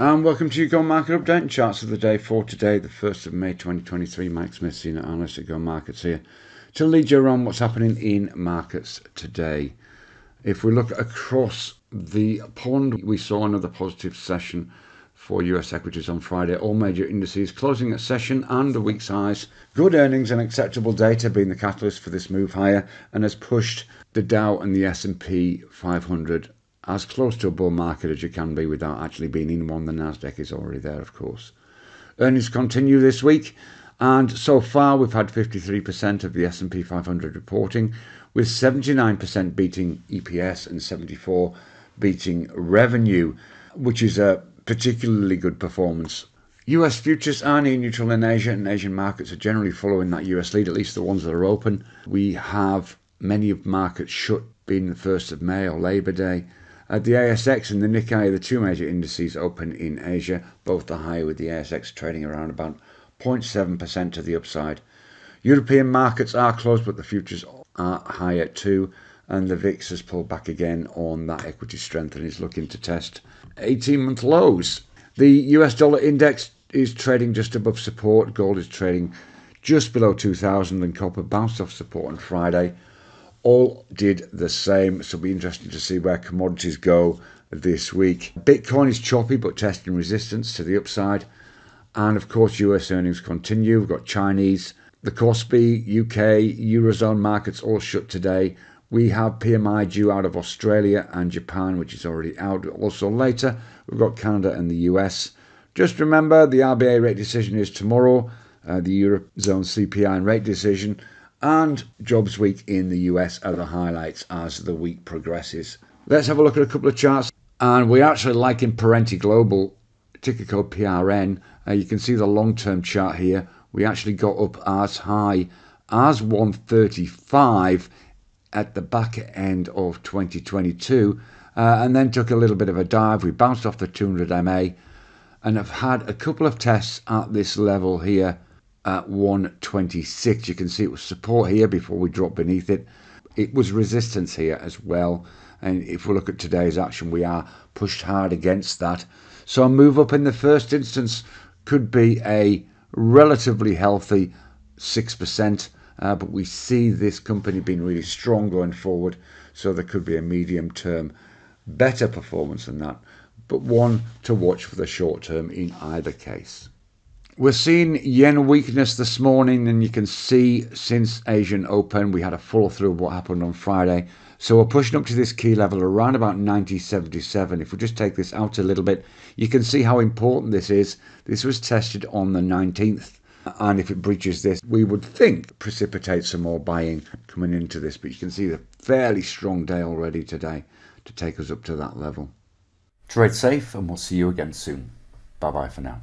And welcome to your GO Market Update and charts of the day for today, the 1st of May 2023. Mike Smith, senior analyst at Go Markets here to lead you around what's happening in markets today. If we look across the pond, we saw another positive session for US equities on Friday. All major indices closing at session and the week's highs. Good earnings and acceptable data being the catalyst for this move higher and has pushed the Dow and the S&P 500 as close to a bull market as you can be without actually being in one. The Nasdaq is already there, of course. Earnings continue this week, and so far we've had 53% of the S&P 500 reporting, with 79% beating EPS and 74 beating revenue, which is a particularly good performance. US futures are near neutral in Asia, and Asian markets are generally following that US lead, at least the ones that are open. We have many of markets shut being the 1st of May or Labor Day. Uh, the ASX and the Nikkei, the two major indices, open in Asia. Both are higher, with the ASX trading around about 0.7% to the upside. European markets are closed, but the futures are higher too. And the VIX has pulled back again on that equity strength and is looking to test 18 month lows. The US dollar index is trading just above support. Gold is trading just below 2000 and copper bounced off support on Friday all did the same. So it'll be interesting to see where commodities go this week. Bitcoin is choppy but testing resistance to the upside. And of course, US earnings continue. We've got Chinese, the Kospi, UK, Eurozone markets all shut today. We have PMI due out of Australia and Japan, which is already out. Also later, we've got Canada and the US. Just remember the RBA rate decision is tomorrow, uh, the Eurozone CPI and rate decision and Jobs Week in the US are the highlights as the week progresses. Let's have a look at a couple of charts. And we actually like in Perenti Global, ticker code PRN. Uh, you can see the long term chart here. We actually got up as high as 135 at the back end of 2022 uh, and then took a little bit of a dive. We bounced off the 200 MA and have had a couple of tests at this level here at 126. You can see it was support here before we dropped beneath it. It was resistance here as well. And if we look at today's action, we are pushed hard against that. So a move up in the first instance could be a relatively healthy 6%. Uh, but we see this company being really strong going forward. So there could be a medium term better performance than that. But one to watch for the short term in either case. We're seeing yen weakness this morning, and you can see since Asian Open, we had a follow through of what happened on Friday. So we're pushing up to this key level around about 90.77. If we just take this out a little bit, you can see how important this is. This was tested on the 19th. And if it breaches this, we would think precipitate some more buying coming into this. But you can see the fairly strong day already today to take us up to that level. Trade safe, and we'll see you again soon. Bye bye for now.